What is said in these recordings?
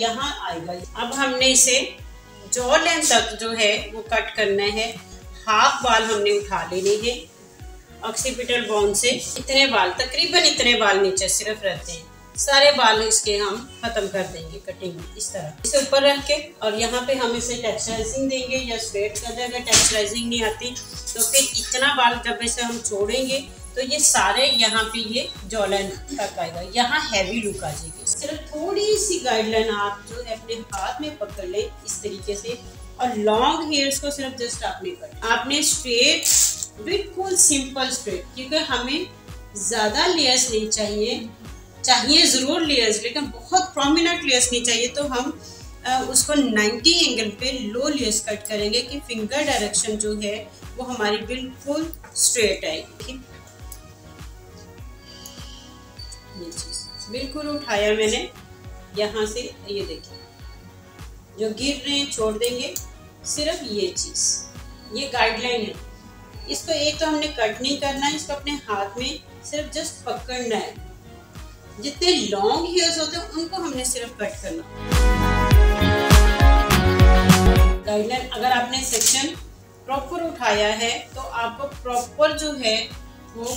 यहाँ आएगा। अब हमने इसे जॉ लेंथ तक जो है वो कट करना है। हाफ़ बाल हमने उठा लेने हैं। ऑक्सीपिटल बोन से इतने बाल तकरीबन इतने बाल नीचे सिर्फ़ रहते हैं। सारे बाल इसके हम खत्म कर देंगे कटिंग इस तरह। इसे ऊपर रख के और यहाँ पे हम इसे टेक्सचराइजिंग देंगे या स्ट्रेट कर देंगे टेक्सचराइजिंग नहीं आती तो फिर इतना बाल जब इसे हम छोड़ेंगे तो ये सारे यहाँ पे ये जॉलाइन तक आएगा। यहाँ हैवी लुक आ जाएगी। सिर्फ़ थोड़ी सी गाइडलाइन आप जो है अपने हाथ में पकड़ ले इस तरीके से और लॉन्ग हेयर्स को सिर्फ़ जस्ट आपने कर आपने स्ट्रेट बिल्कुल सिंपल स्ट्रेट क्योंकि हमें ज़्यादा लेयर्स नहीं चाहिए। चाहिए ज़रूर लेयर्स लेकिन बहुत प्रोमिनेंट लेयर्स नहीं चाहिए तो हम उसको 90 एंगल पे लो लेयर्स कट करेंगे कि फिंगर डायरेक्शन जो है वो हमारी बिल्कुल स्ट्रेट आएगी। बिल्कुल उठाया मैंने। यहाँ से ये देखिए। जो गिर रहे हैं, छोड़ देंगे। सिर्फ़ ये चीज़। ये गाइडलाइन है। इसको एक तो हमने कट नहीं करना है, इसको अपने हाथ में सिर्फ़ जस्ट पकड़ना है। जितने लॉन्ग हेयर्स होते हैं, उनको हमने सिर्फ़ कट करना गाइडलाइन अगर आपने सेक्शन प्रॉपर उठाया है तो आपको प्रॉपर जो है, वो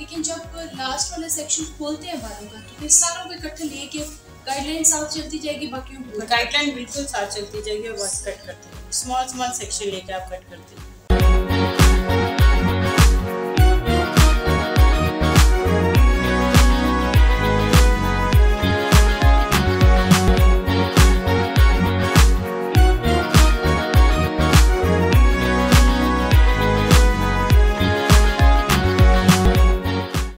लास्ट वाला सेक्शन खोलते हैं बालों का तो फिर सारों को इकट्ठे लेके गाइडलाइन साथ चलती जाएगी बाकी गाइडलाइन बिल्कुल साथ चलती जाएगी और बस कट करते हैं स्मॉल स्मॉल सेक्शन लेके आप कट करते हैं।